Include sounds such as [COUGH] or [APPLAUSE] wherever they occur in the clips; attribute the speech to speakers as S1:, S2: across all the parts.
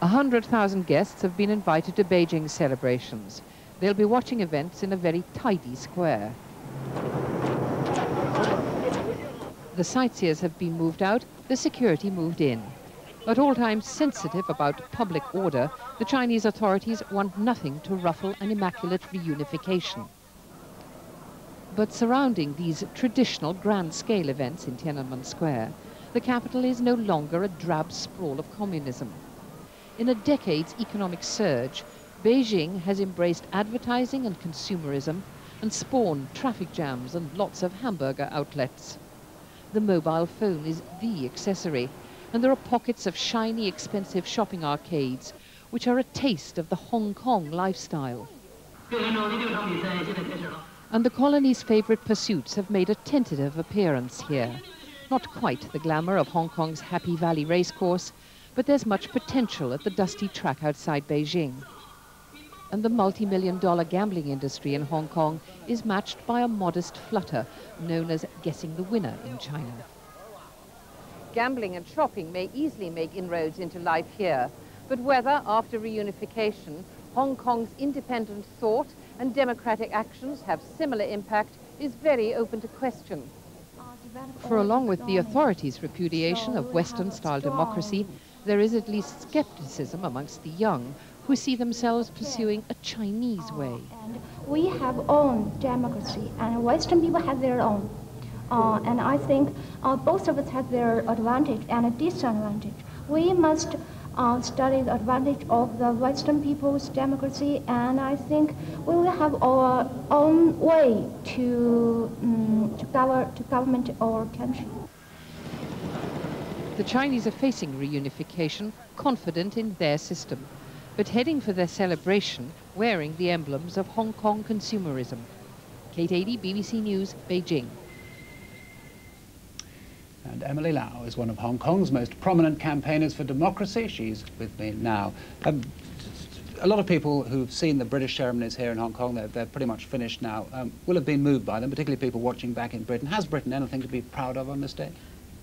S1: 100,000 guests have been invited to Beijing's celebrations. They'll be watching events in a very tidy square. The sightseers have been moved out, the security moved in. At all times sensitive about public order, the Chinese authorities want nothing to ruffle an immaculate reunification. But surrounding these traditional grand-scale events in Tiananmen Square, the capital is no longer a drab sprawl of communism. In a decade's economic surge, Beijing has embraced advertising and consumerism and spawned traffic jams and lots of hamburger outlets. The mobile phone is the accessory, and there are pockets of shiny, expensive shopping arcades, which are a taste of the Hong Kong lifestyle. And the colony's favourite pursuits have made a tentative appearance here. Not quite the glamour of Hong Kong's Happy Valley racecourse, but there's much potential at the dusty track outside Beijing. And the multi-million dollar gambling industry in Hong Kong is matched by a modest flutter known as guessing the winner in China. Gambling and shopping may easily make inroads into life here, but whether, after reunification, Hong Kong's independent thought and democratic actions have similar impact is very open to question. For along with the authorities' repudiation of Western-style democracy, there is at least skepticism amongst the young who see themselves pursuing a Chinese way.
S2: And we have our own democracy, and Western people have their own. Uh, and I think uh, both of us have their advantage and a disadvantage. We must study the advantage of the Western people's democracy, and I think we will have our own way to, um, to, govern, to government our country.
S1: The Chinese are facing reunification, confident in their system, but heading for their celebration wearing the emblems of Hong Kong consumerism. Kate Adie, BBC News, Beijing.
S3: And Emily Lau is one of Hong Kong's most prominent campaigners for democracy. She's with me now. Um, a lot of people who've seen the British ceremonies here in Hong Kong, they're, they're pretty much finished now, um, will have been moved by them, particularly people watching back in Britain. Has Britain anything to be proud of on this day?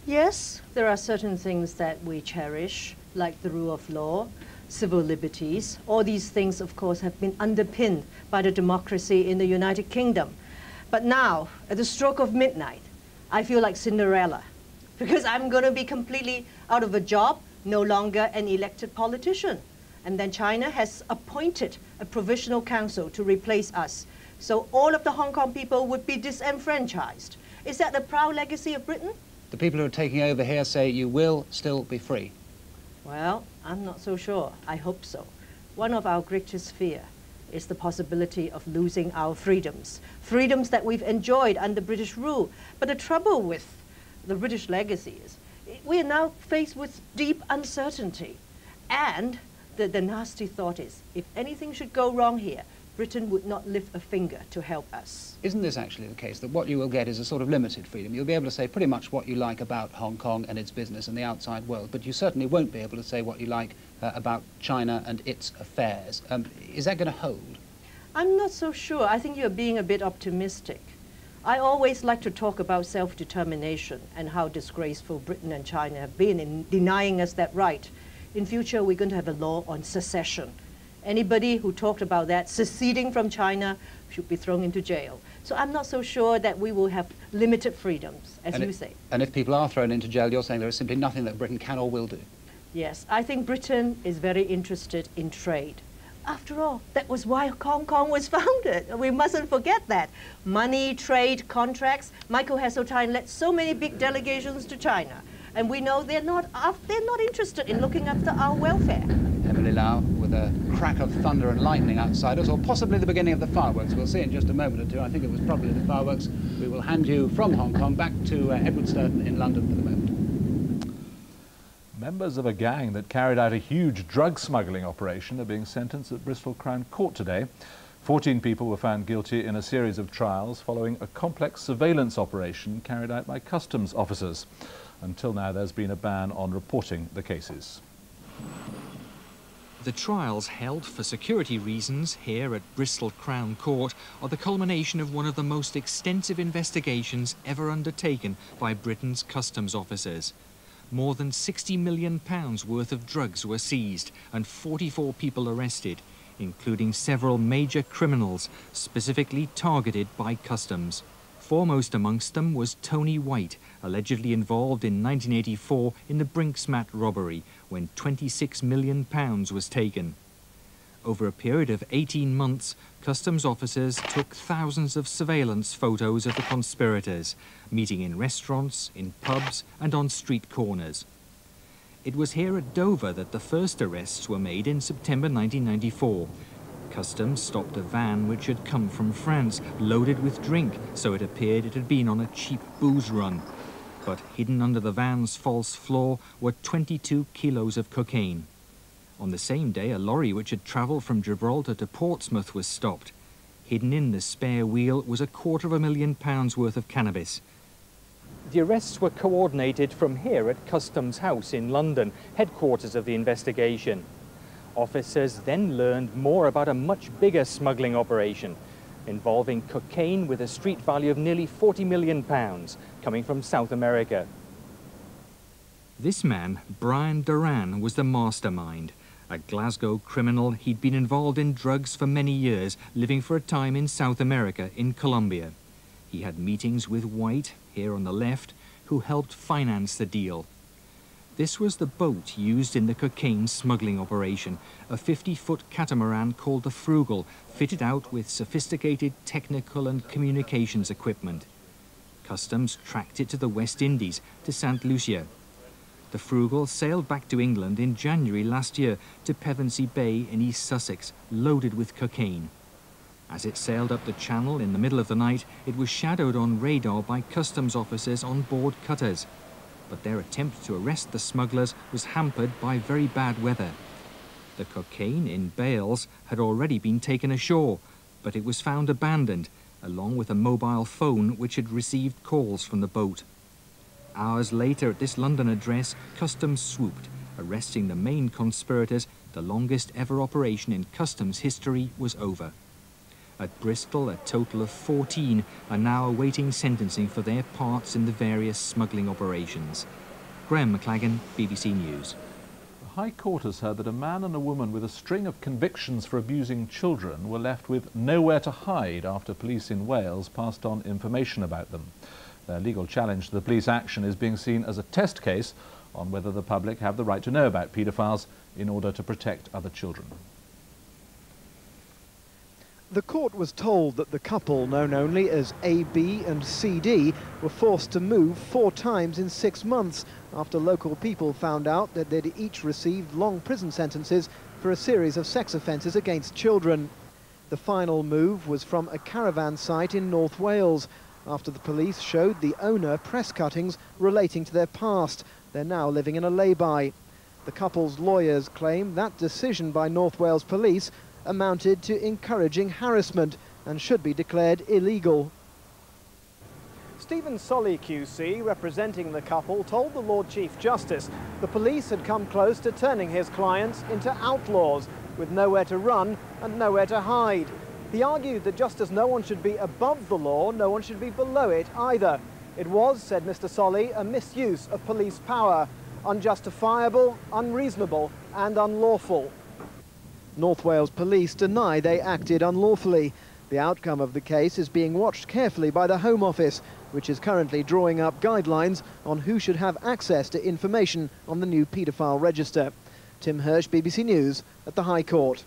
S4: Yes, there are certain things that we cherish, like the rule of law, civil liberties. All these things, of course, have been underpinned by the democracy in the United Kingdom. But now, at the stroke of midnight, I feel like Cinderella [LAUGHS] because I'm going to be completely out of a job, no longer an elected politician. And then China has appointed a provisional council to replace us. So all of the Hong Kong people would be disenfranchised. Is that the proud legacy of Britain?
S3: The people who are taking over here say you will still be free.
S4: Well, I'm not so sure. I hope so. One of our greatest fear is the possibility of losing our freedoms, freedoms that we've enjoyed under British rule. But the trouble with the British legacy is, we are now faced with deep uncertainty. And the, the nasty thought is, if anything should go wrong here, Britain would not lift a finger to help us.
S3: Isn't this actually the case, that what you will get is a sort of limited freedom? You'll be able to say pretty much what you like about Hong Kong and its business and the outside world, but you certainly won't be able to say what you like uh, about China and its affairs. Um, is that going to hold?
S4: I'm not so sure. I think you're being a bit optimistic. I always like to talk about self-determination and how disgraceful Britain and China have been in denying us that right. In future, we're going to have a law on secession. Anybody who talked about that, seceding from China, should be thrown into jail. So I'm not so sure that we will have limited freedoms, as
S3: and
S4: you say.
S3: And if people are thrown into jail, you're saying there is simply nothing that Britain can or will do?
S4: Yes, I think Britain is very interested in trade. After all, that was why Hong Kong was [LAUGHS] founded. We mustn't forget that. Money, trade, contracts. Michael Heseltine led so many big delegations to China. And we know they're not, they're not interested in looking after our welfare.
S3: Emily Lau with a crack of thunder and lightning outside us, or possibly the beginning of the fireworks. We'll see in just a moment or two. I think it was probably the fireworks. We will hand you from Hong Kong back to uh, Edward Stourton in London for the.
S5: Members of a gang that carried out a huge drug smuggling operation are being sentenced at Bristol Crown Court today. 14 people were found guilty in a series of trials following a complex surveillance operation carried out by customs officers. Until now, there's been a ban on reporting the cases.
S6: The trials held for security reasons here at Bristol Crown Court are the culmination of one of the most extensive investigations ever undertaken by Britain's customs officers. More than 60 million pounds worth of drugs were seized and 44 people arrested, including several major criminals specifically targeted by customs. Foremost amongst them was Tony White, allegedly involved in 1984 in the Brink's-Mat robbery, when 26 million pounds was taken. Over a period of 18 months, customs officers took thousands of surveillance photos of the conspirators, meeting in restaurants, in pubs and on street corners. It was here at Dover that the first arrests were made in September 1994. Customs stopped a van which had come from France, loaded with drink, so it appeared it had been on a cheap booze run. But hidden under the van's false floor were 22 kilos of cocaine. On the same day, a lorry which had travelled from Gibraltar to Portsmouth was stopped. Hidden in the spare wheel was a quarter of a million pounds worth of cannabis. The arrests were coordinated from here at Customs House in London, headquarters of the investigation. Officers then learned more about a much bigger smuggling operation involving cocaine with a street value of nearly 40 million pounds coming from South America. This man, Brian Doran, was the mastermind. A Glasgow criminal, he'd been involved in drugs for many years, living for a time in South America, in Colombia. He had meetings with White, here on the left, who helped finance the deal. This was the boat used in the cocaine smuggling operation, a 50-foot catamaran called the Frugal, fitted out with sophisticated technical and communications equipment. Customs tracked it to the West Indies, to St. Lucia, the Frugal sailed back to England in January last year to Pevensey Bay in East Sussex, loaded with cocaine. As it sailed up the channel in the middle of the night, it was shadowed on radar by customs officers on board cutters. But their attempt to arrest the smugglers was hampered by very bad weather. The cocaine in bales had already been taken ashore, but it was found abandoned, along with a mobile phone which had received calls from the boat. Hours later, at this London address, Customs swooped, arresting the main conspirators. The longest ever operation in Customs history was over. At Bristol, a total of 14 are now awaiting sentencing for their parts in the various smuggling operations. Graham McLagan, BBC News.
S5: The High Court has heard that a man and a woman with a string of convictions for abusing children were left with nowhere to hide after police in Wales passed on information about them. Their legal challenge to the police action is being seen as a test case on whether the public have the right to know about paedophiles in order to protect other children.
S7: The court was told that the couple, known only as AB and CD, were forced to move four times in six months after local people found out that they'd each received long prison sentences for a series of sex offences against children. The final move was from a caravan site in North Wales, after the police showed the owner press cuttings relating to their past. They're now living in a lay-by. The couple's lawyers claim that decision by North Wales Police amounted to encouraging harassment and should be declared illegal. Stephen Solley QC, representing the couple, told the Lord Chief Justice the police had come close to turning his clients into outlaws with nowhere to run and nowhere to hide. He argued that just as no one should be above the law, no one should be below it either. It was, said Mr Solley, a misuse of police power, unjustifiable, unreasonable and unlawful. North Wales Police deny they acted unlawfully. The outcome of the case is being watched carefully by the Home Office, which is currently drawing up guidelines on who should have access to information on the new paedophile register. Tim Hirsch, BBC News, at the High Court.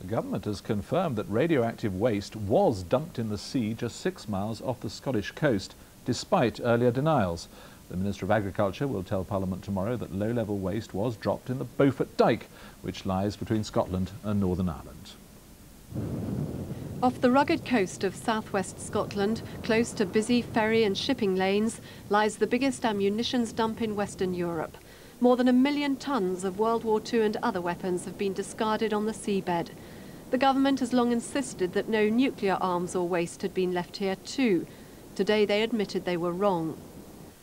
S5: The government has confirmed that radioactive waste was dumped in the sea just six miles off the Scottish coast, despite earlier denials. The Minister of Agriculture will tell Parliament tomorrow that low-level waste was dropped in the Beaufort Dyke, which lies between Scotland and Northern Ireland.
S8: Off the rugged coast of southwest Scotland, close to busy ferry and shipping lanes, lies the biggest ammunitions dump in Western Europe. More than a million tons of World War II and other weapons have been discarded on the seabed. The government has long insisted that no nuclear arms or waste had been left here too. Today they admitted they were wrong.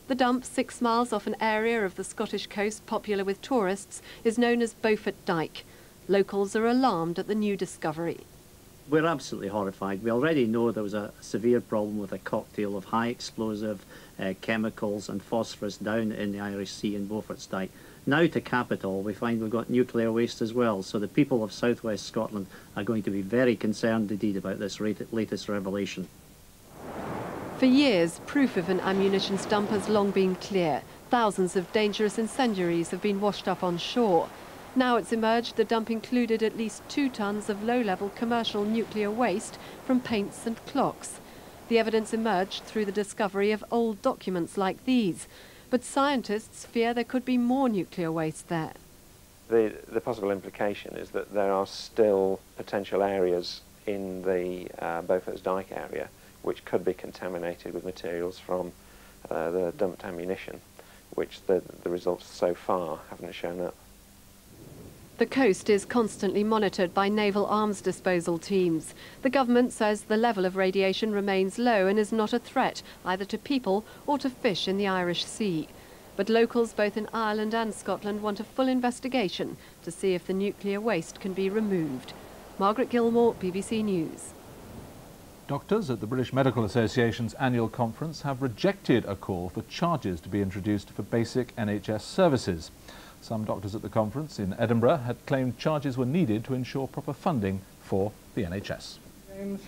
S8: The dump, six miles off an area of the Scottish coast popular with tourists, is known as Beaufort Dyke. Locals are alarmed at the new discovery.
S9: we're absolutely horrified. We already know there was a severe problem with a cocktail of high explosive uh, chemicals and phosphorus down in the Irish Sea in Beaufort's Dyke. Now to capital, we find we've got nuclear waste as well. So the people of southwest Scotland are going to be very concerned indeed about this latest revelation.
S8: For years, proof of an ammunition dump has long been clear. Thousands of dangerous incendiaries have been washed up on shore. Now it's emerged the dump included at least two tons of low-level commercial nuclear waste from paints and clocks. The evidence emerged through the discovery of old documents like these, but scientists fear there could be more nuclear waste there.
S10: The, the possible implication is that there are still potential areas in the uh, Beaufort's Dyke area which could be contaminated with materials from uh, the dumped ammunition, which the, the results so far haven't shown up.
S8: The coast is constantly monitored by naval arms disposal teams. The government says the level of radiation remains low and is not a threat either to people or to fish in the Irish Sea. But locals both in Ireland and Scotland want a full investigation to see if the nuclear waste can be removed. Margaret Gilmore, BBC News.
S5: Doctors at the British Medical Association's annual conference have rejected a call for charges to be introduced for basic NHS services. Some doctors at the conference in Edinburgh had claimed charges were needed to ensure proper funding for the NHS. James.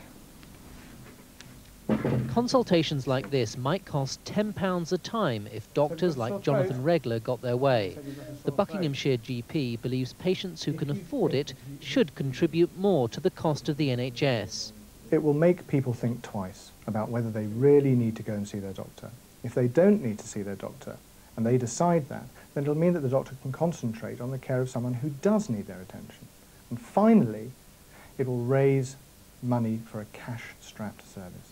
S11: Consultations like this might cost £10 a time if doctors like Jonathan Regler got their way. The Buckinghamshire GP believes patients who can afford it should contribute more to the cost of the NHS.
S12: It will make people think twice about whether they really need to go and see their doctor. If they don't need to see their doctor, and they decide that, then it'll mean that the doctor can concentrate on the care of someone who does need their attention. And finally, it will raise money for a cash-strapped service.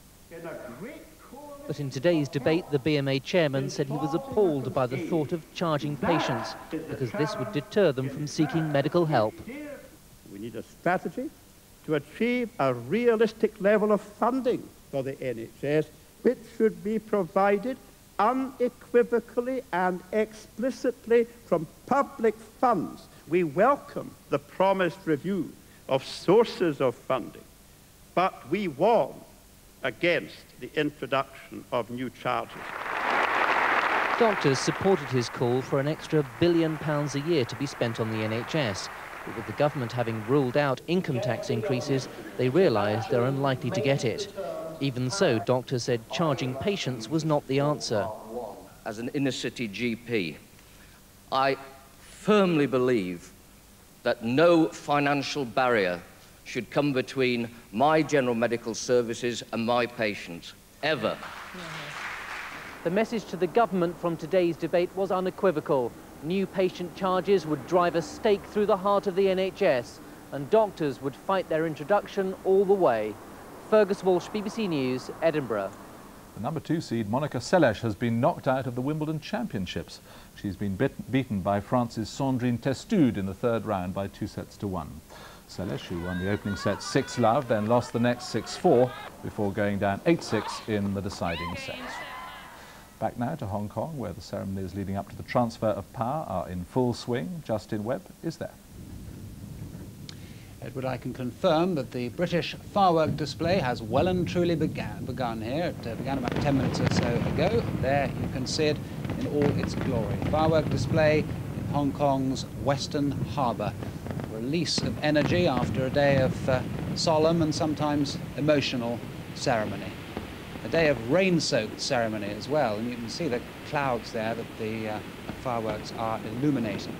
S11: But in today's debate, the BMA chairman said he was appalled by the thought of charging patients because this would deter them from seeking medical help.
S13: We need a strategy to achieve a realistic level of funding for the NHS, which should be provided unequivocally and explicitly from public funds. We welcome the promised review of sources of funding, but we warn against the introduction of new charges.
S11: Doctors supported his call for an extra billion pounds a year to be spent on the NHS. But with the government having ruled out income tax increases, they realised they're unlikely to get it. Even so, doctors said charging patients was not the answer.
S14: As an inner city GP, I firmly believe that no financial barrier should come between my general medical services and my patients, ever.
S11: The message to the government from today's debate was unequivocal. New patient charges would drive a stake through the heart of the NHS, and doctors would fight their introduction all the way. Fergus Walsh, BBC News, Edinburgh.
S5: The number two seed, Monica Seles, has been knocked out of the Wimbledon Championships. She's been beaten by France's Sandrine Testud in the third round by two sets to one. Seles, who won the opening set 6-love, then lost the next 6-4 before going down 8-6 in the deciding set. Back now to Hong Kong, where the ceremonies leading up to the transfer of power are in full swing. Justin Webb is there.
S3: Edward, I can confirm that the British firework display has well and truly began, begun here. It uh, began about 10 minutes or so ago. There you can see it in all its glory. Firework display in Hong Kong's Western Harbour. Release of energy after a day of uh, solemn and sometimes emotional ceremony. A day of rain-soaked ceremony as well, and you can see the clouds there that the uh, fireworks are illuminating.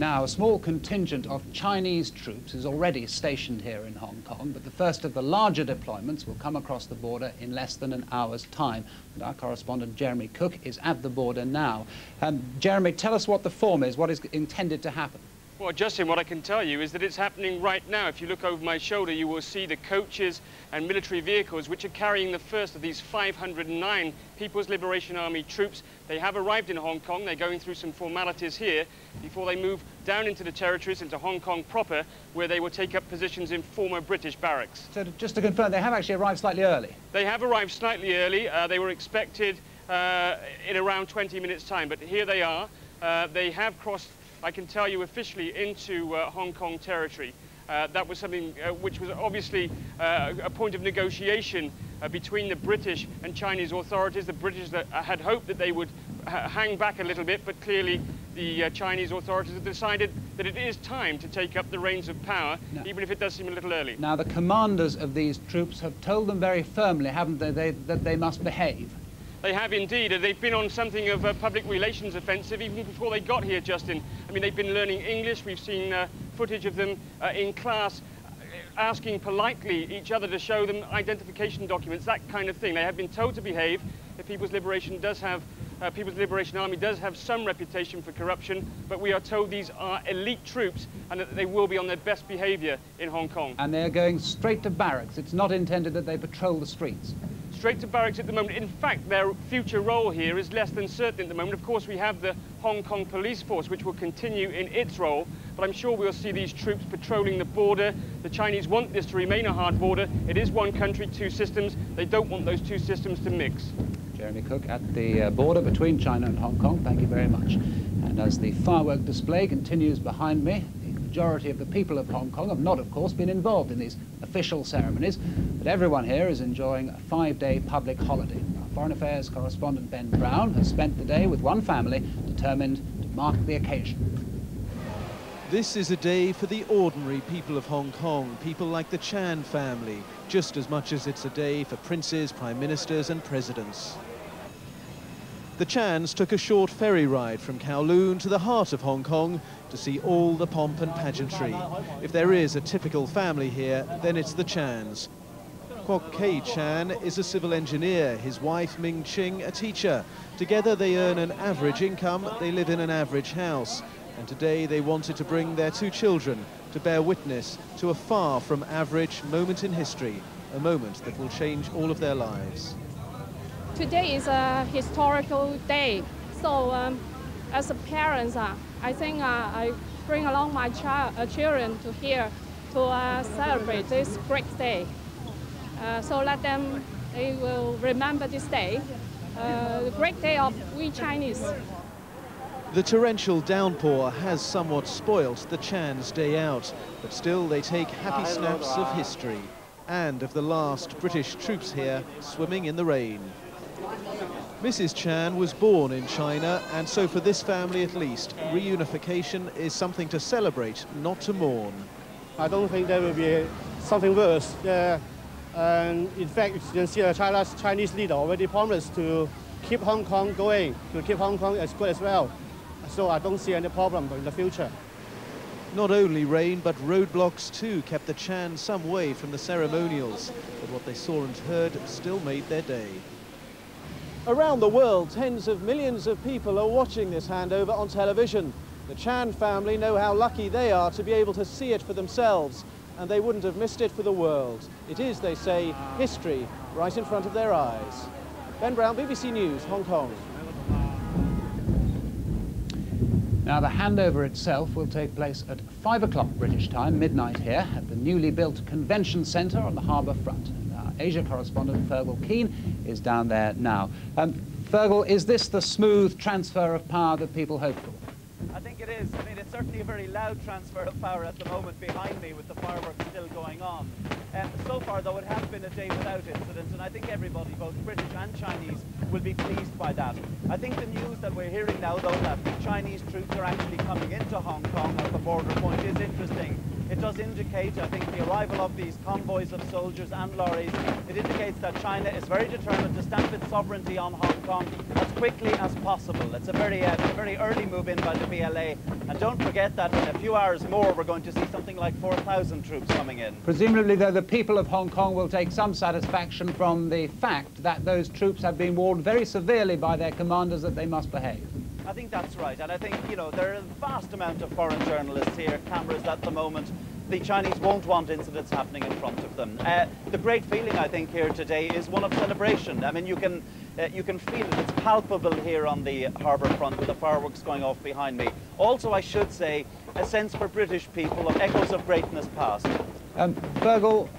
S3: Now, a small contingent of Chinese troops is already stationed here in Hong Kong, but the first of the larger deployments will come across the border in less than an hour's time. And our correspondent, Jeremy Cooke, is at the border now. Um, Jeremy, tell us what the form is, what is intended to happen.
S15: Well, Justin, what I can tell you is that it's happening right now. If you look over my shoulder, you will see the coaches and military vehicles which are carrying the first of these 509 People's Liberation Army troops. They have arrived in Hong Kong. They're going through some formalities here before they move down into the territories, into Hong Kong proper, where they will take up positions in former British barracks.
S3: So just to confirm, they have actually arrived slightly early?
S15: They have arrived slightly early. Uh, they were expected uh, in around 20 minutes' time, but here they are. Uh, they have crossed I can tell you officially into uh, Hong Kong territory. Uh, that was something uh, which was obviously uh, a point of negotiation uh, between the British and Chinese authorities. The British that had hoped that they would hang back a little bit, but clearly the uh, Chinese authorities have decided that it is time to take up the reins of power, even if it does seem a little early.
S3: Now, the commanders of these troops have told them very firmly, haven't they, they that they must behave.
S15: They have indeed. They've been on something of a public relations offensive even before they got here, Justin. I mean, they've been learning English. We've seen uh, footage of them uh, in class uh, asking politely each other to show them identification documents, that kind of thing. They have been told to behave. The People's Liberation does have uh, People's Liberation Army does have some reputation for corruption, but we are told these are elite troops and that they will be on their best behaviour in Hong Kong.
S3: And they are going straight to barracks. It's not intended that they patrol the streets
S15: straight to barracks at the moment. In fact, their future role here is less than certain at the moment. Of course, we have the Hong Kong Police Force, which will continue in its role, but I'm sure we'll see these troops patrolling the border. The Chinese want this to remain a hard border. It is one country, two systems. They don't want those two systems to mix.
S3: Jeremy Cooke at the uh, border between China and Hong Kong. Thank you very much. And as the firework display continues behind me, majority of the people of Hong Kong have not, of course, been involved in these official ceremonies, but everyone here is enjoying a five-day public holiday. Our Foreign Affairs correspondent Ben Brown has spent the day with one family determined to mark the occasion.
S16: This is a day for the ordinary people of Hong Kong, people like the Chan family, just as much as it's a day for princes, prime ministers and presidents. The Chans took a short ferry ride from Kowloon to the heart of Hong Kong to see all the pomp and pageantry. If there is a typical family here, then it's the Chans. Kwok Kei Chan is a civil engineer, his wife Ming Ching a teacher. Together they earn an average income, they live in an average house. And today they wanted to bring their two children to bear witness to a far from average moment in history, a moment that will change all of their lives
S17: today is a historical day. So um, as a parent, uh, I think uh, I bring along my child, uh, children to here to uh, celebrate this great day. Uh, so let them, they will remember this day, uh, the great day of we Chinese.
S16: The torrential downpour has somewhat spoilt the Chan's day out, but still they take happy snaps of history and of the last British troops here swimming in the rain. Mrs. Chan was born in China, and so for this family at least, reunification is something to celebrate, not to mourn.
S18: I don't think there will be something worse. Uh, and in fact, you can see the China's Chinese leader already promised to keep Hong Kong going, to keep Hong Kong as good as well. So I don't see any problem in the future.
S16: Not only rain, but roadblocks too kept the Chan some way from the ceremonials. But what they saw and heard still made their day.
S7: Around the world, tens of millions of people are watching this handover on television. The Chan family know how lucky they are to be able to see it for themselves, and they wouldn't have missed it for the world. It is, they say, history right in front of their eyes. Ben Brown, BBC News, Hong Kong.
S3: Now, the handover itself will take place at 5 o'clock British time, midnight here, at the newly built convention centre on the harbour front. Asia correspondent Fergal Keane is down there now. Um, Fergal, is this the smooth transfer of power that people hope for?
S19: I think it is. I mean, it's certainly a very loud transfer of power at the moment behind me with the fireworks still going on. Uh, so far, though, it has been a day without incidents, and I think everybody, both British and Chinese, will be pleased by that. I think the news that we're hearing now, though, that Chinese troops are actually coming into Hong Kong at the border point is interesting it does indicate, I think, the arrival of these convoys of soldiers and lorries. It indicates that China is very determined to stamp its sovereignty on Hong Kong as quickly as possible. It's a very, uh, a very early move in by the PLA. And don't forget that in a few hours more, we're going to see something like 4,000 troops coming in.
S3: Presumably, though, the people of Hong Kong will take some satisfaction from the fact that those troops have been warned very severely by their commanders that they must behave.
S19: I think that's right. And I think, you know, there are a vast amount of foreign journalists here, cameras at the moment. The Chinese won't want incidents happening in front of them. Uh, the great feeling, I think, here today is one of celebration. I mean, you can, uh, you can feel it. It's palpable here on the harbour front with the fireworks going off behind me. Also, I should say, a sense for British people of echoes of greatness past.
S3: Um,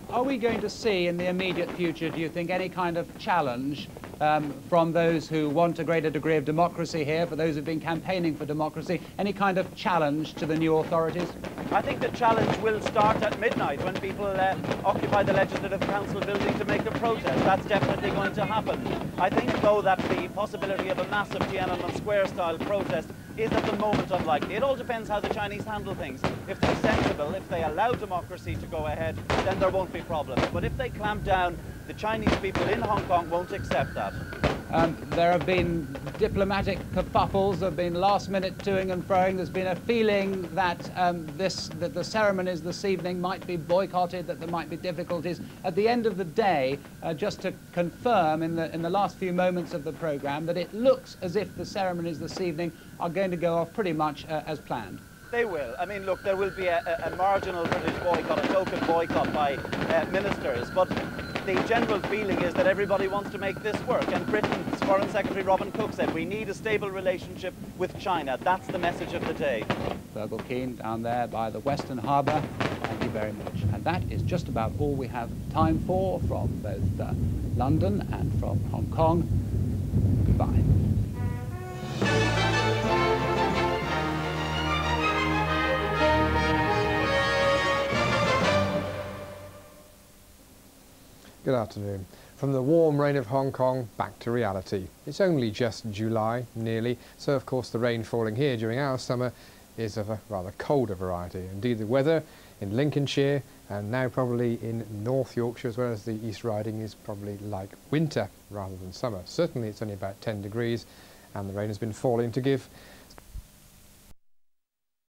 S3: are we going to see in the immediate future, do you think, any kind of challenge um, from those who want a greater degree of democracy here, for those who've been campaigning for democracy? Any kind of challenge to the new authorities?
S19: I think the challenge will start at midnight when people uh, occupy the Legislative Council building to make a protest. That's definitely going to happen. I think, though, that the possibility of a massive Tiananmen Square-style protest is at the moment unlikely. It all depends how the Chinese handle things. If they're sensible, if they allow democracy to go ahead, then there won't be problems. But if they clamp down, the Chinese people in Hong Kong won't accept that.
S3: Um, there have been diplomatic kerfuffles, there have been last-minute toing and froing. There's been a feeling that um, this, that the ceremonies this evening might be boycotted, that there might be difficulties. At the end of the day, uh, just to confirm in the, in the last few moments of the programme, that it looks as if the ceremonies this evening are going to go off pretty much uh, as planned.
S19: They will. I mean, look, there will be a, a, a marginal British boycott, a token boycott by uh, ministers, but the general feeling is that everybody wants to make this work. And Britain's Foreign Secretary Robin Cook said, we need a stable relationship with China. That's the message of the day.
S3: Fergal Keane down there by the Western Harbour. Thank you very much. And that is just about all we have time for from both uh, London and from Hong Kong. Goodbye.
S20: Good afternoon. From the warm rain of Hong Kong back to reality. It's only just July, nearly, so of course the rain falling here during our summer is of a rather colder variety. Indeed, the weather in Lincolnshire and now probably in North Yorkshire as well as the East Riding is probably like winter rather than summer. Certainly it's only about 10 degrees and the rain has been falling to give